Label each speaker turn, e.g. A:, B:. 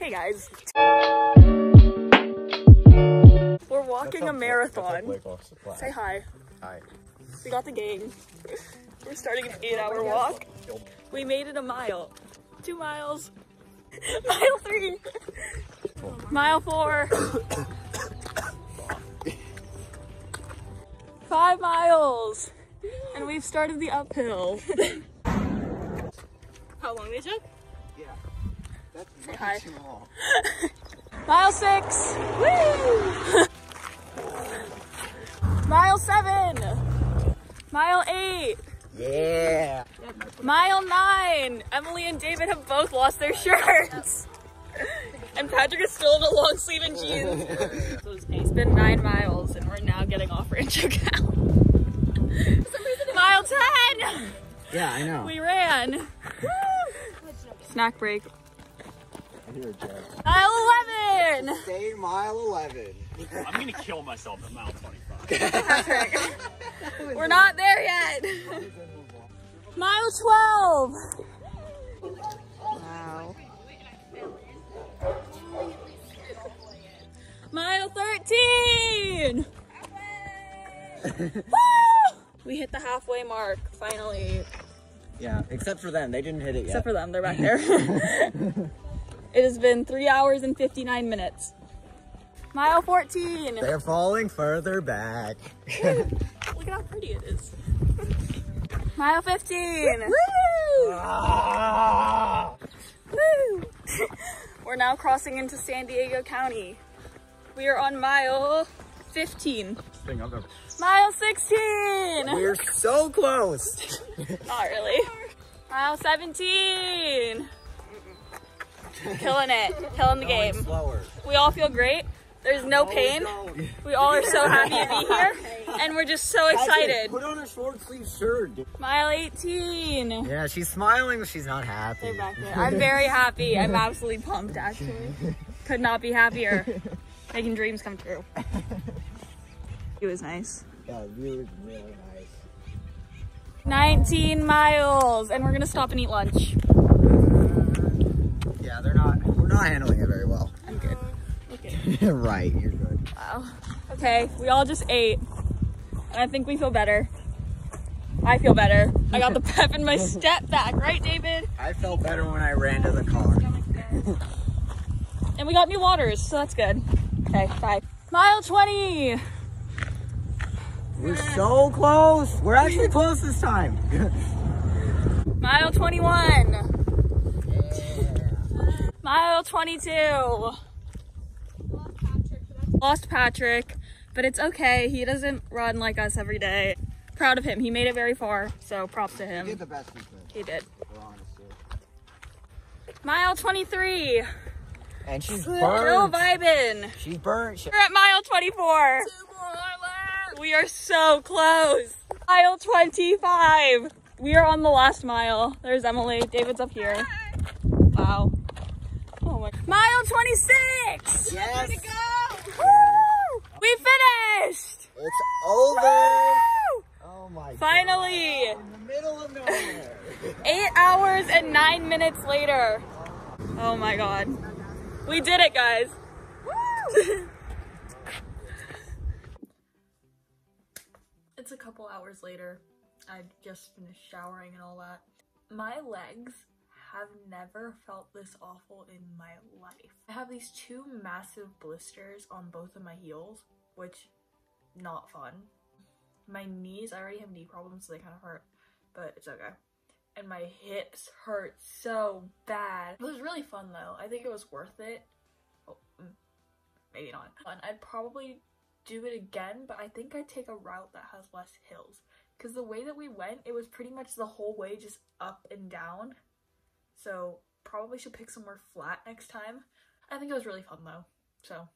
A: Hey guys. We're walking a marathon. Say hi.
B: Hi.
A: We got the game. We're starting an eight hour walk. We made it a mile. Two miles. Mile three. Mile four. Five miles. And we've started the uphill. How long they took?
B: Yeah. That's
A: Say hi.
B: too long.
A: Mile six. Woo! Mile seven. Mile eight.
B: Yeah.
A: Mile nine. Emily and David have both lost their shirts. And Patrick is still in a long sleeve and jeans. so It's been nine miles and we're now getting off Rancho Cal. Mile 10.
B: Yeah, I know.
A: We ran. Snack break.
B: I hear a joke.
A: Mile 11.
B: Stay mile 11.
C: I'm gonna kill myself at mile 25.
A: We're not there yet. Mile 12. Wow. Mile 13. Woo! We hit the halfway mark, finally.
B: Yeah, except for them. They didn't hit it yet.
A: Except for them, they're back there. It has been three hours and 59 minutes. Mile 14.
B: They're falling further back.
A: Look at how pretty it is. Mile 15.
B: Ah!
A: Woo! We're now crossing into San Diego County. We are on mile 15.
C: Thing I've ever.
A: Mile 16!
B: We're so close.
A: Not really. Mile 17! Killing it. Killing the
B: Going
A: game.
B: slower.
A: We all feel great. There's no pain. We all are so happy to be here. And we're just so excited.
B: Put on a short sleeve shirt.
A: Mile 18.
B: Yeah, she's smiling, but she's not happy.
A: They're back there. I'm very happy. I'm absolutely pumped, actually. Could not be happier. Making dreams come true. It was nice.
B: Yeah, really, really nice.
A: 19 miles, and we're gonna stop and eat lunch.
B: Yeah, they're not. We're not handling it very well.
A: I'm good. Okay.
B: right, you're good.
A: Wow. Okay, we all just ate, and I think we feel better. I feel better. I got the pep in my step back, right, David?
B: I felt better when I ran to the car.
A: And we got new waters, so that's good. Okay, bye. Mile 20.
B: We're so close. We're actually close this time.
A: Mile 21. Mile 22. Lost Patrick, but it's okay. He doesn't run like us every day. Proud of him. He made it very far, so props to
B: We
A: him.
B: did the best we could.
A: He did.
B: We're honest here.
A: Mile 23.
B: And she's
A: Still
B: burnt.
A: vibing.
B: She's burnt.
A: We're at mile 24. We are so close. Mile 25. We are on the last mile. There's Emily. David's up here. Wow. My. Mile 26.
B: Yes.
A: Woo! We finished.
B: It's over.
A: Woo!
B: Oh my
A: Finally.
B: God. In the middle of nowhere.
A: Eight hours and nine minutes later. Oh my god. We did it, guys. Woo! it's a couple hours later. I just finished showering and all that. My legs have never felt this awful in my life. I have these two massive blisters on both of my heels, which not fun. My knees, I already have knee problems, so they kind of hurt, but it's okay and my hips hurt so bad. It was really fun though. I think it was worth it. Oh, mm, maybe not. I'd probably do it again, but I think I'd take a route that has less hills. Because the way that we went, it was pretty much the whole way just up and down. So probably should pick somewhere flat next time. I think it was really fun though. So